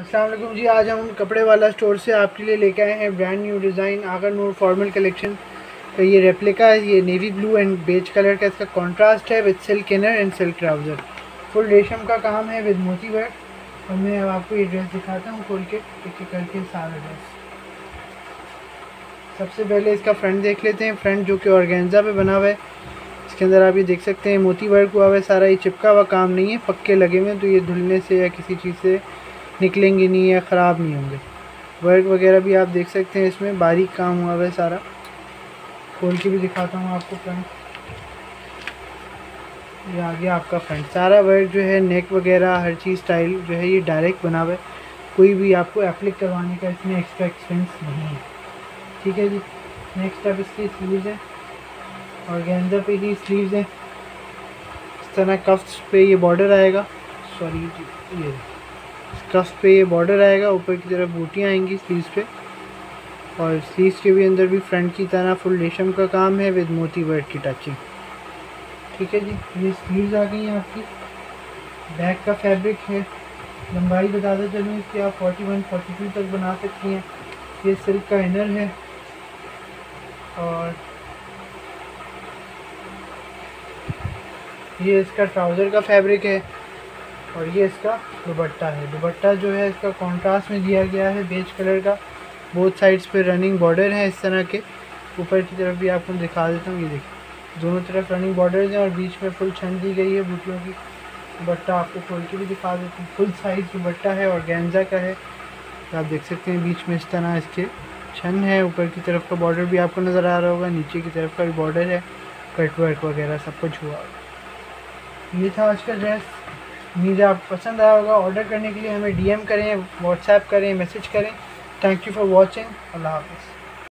असलम जी, आज हम कपड़े वाला स्टोर से आपके लिए लेके आए हैं ब्रांड न्यू डिज़ाइन आगर नूर फॉर्मल कलेक्शन का ये रेप्लिका है, ये navy blue and beige colour का इसका कॉन्ट्रास्ट है with silk inner and silk trouser full रेशम का काम है विद मोती वर्क और मैं अब आपको ये ड्रेस दिखाता हूँ, खोल के, एक एक करके सारा ड्रेस सबसे पहले इसका फ्रंट देख लेते हैं। फ्रंट जो कि ऑर्गेन्जा पे बना हुआ है। इसके अंदर आप ये देख सकते हैं, मोती वर्क हुआ हुआ है, सारा ये चिपका हुआ काम नहीं है, पक्के लगे हुए हैं। तो ये धुलने से या किसी चीज़ से निकलेंगे नहीं या ख़राब नहीं होंगे। वर्क वगैरह भी आप देख सकते हैं, इसमें बारीक काम हुआ है सारा। खोल के भी दिखाता हूँ आपको फ्रंट ये आ गया आपका फ्रंट सारा वर्क जो है नेक वगैरह, हर चीज़ स्टाइल जो है, ये डायरेक्ट बना हुआ है। कोई भी आपको एप्लिक करवाने का इसमें एक्स्ट्रा एक्सपेंस नहीं है। ठीक है जी? नेक्स्ट आप इसकी स्लीव्स है। और गेंजा पे ही स्लीव्स हैं। इस तरह कफ्स पे ये बॉर्डर आएगा। सॉरी ये। कफ पे ये बॉर्डर आएगा, ऊपर की तरफ़ बूटियाँ आएँगी स्लीव्स पे। और स्लीव्स के भी अंदर भी फ्रंट की तरह फुल रेशम का काम है विद मोती वर्क की टचिंग ठीक है जी, ये स्लीव्स आ गई हैं आपकी। बैक का फैब्रिक है। लंबाई बताते चलूँ इसकी, आप 41 42 तक बना सकती हैं। ये सिल्क का इनर है। और ये इसका ट्राउज़र का फैब्रिक है। और ये इसका दुपट्टा है। दुपट्टा जो है इसका कॉन्ट्रास्ट में दिया गया है बेज कलर का। बोथ साइड्स पे रनिंग बॉर्डर है इस तरह के। ऊपर की तरफ़ भी आपको दिखा देता हूँ, ये देखिए। दोनों तरफ़ रनिंग बॉर्डर हैं और बीच में फुल छन दी गई है बूटियों की। दुपट्टा आपको खोल के भी दिखा देता हूँ। फुल साइज़ दुपट्टा है और गेंजा का है। तो आप देख सकते हैं बीच में इस तरह इसके छन है। ऊपर की तरफ़ का बॉर्डर भी आपको नज़र आ रहा होगा। नीचे की तरफ़ का भी बॉर्डर है। कट वर्क वगैरह सब कुछ हुआ। ये था आज का ड्रेस उम्मीद है आपको पसंद आया होगा। ऑर्डर करने के लिए हमें डीएम करें व्हाट्सएप करें मैसेज करें। थैंक यू फॉर वॉचिंग अल्लाह हाफ़